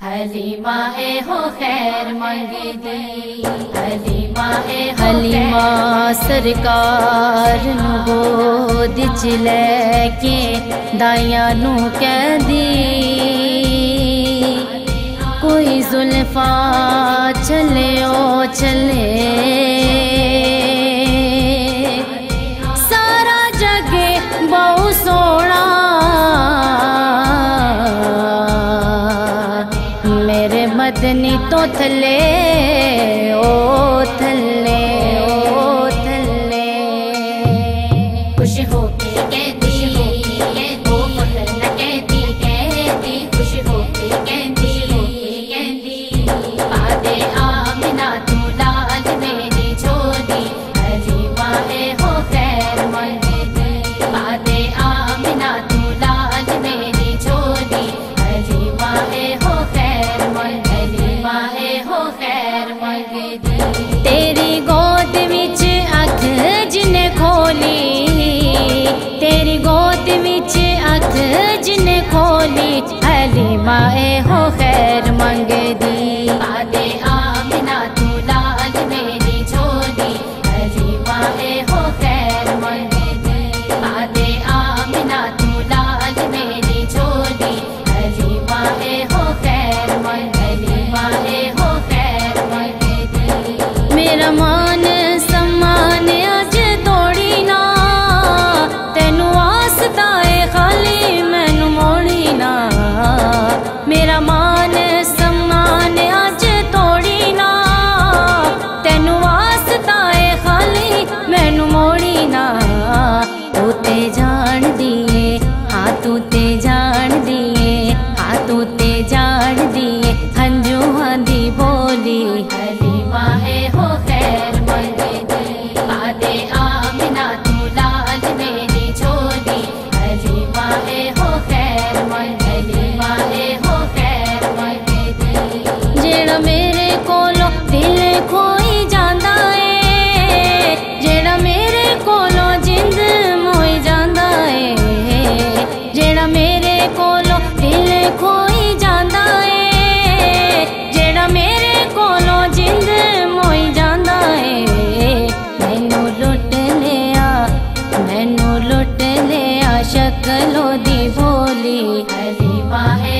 हलीमा है हो खैर मंगी दी हलीमा है हलीमा सरकार नु दिच लैके दाइया नू कह दी। कोई जुल्फा चले ओ चले मेरे मदनी तो थले ओ थले। तेरी गोद विच अख जिने खोली, तेरी गोद विच अख जिने खोली, अली माए हो खैर मंगे दी। आदे तू लाल मेरी झोली हली माए हो खैर मंगे दी। आदे लाल मेरी झोली हली माए हो अकलो दी बोली। हरी माहे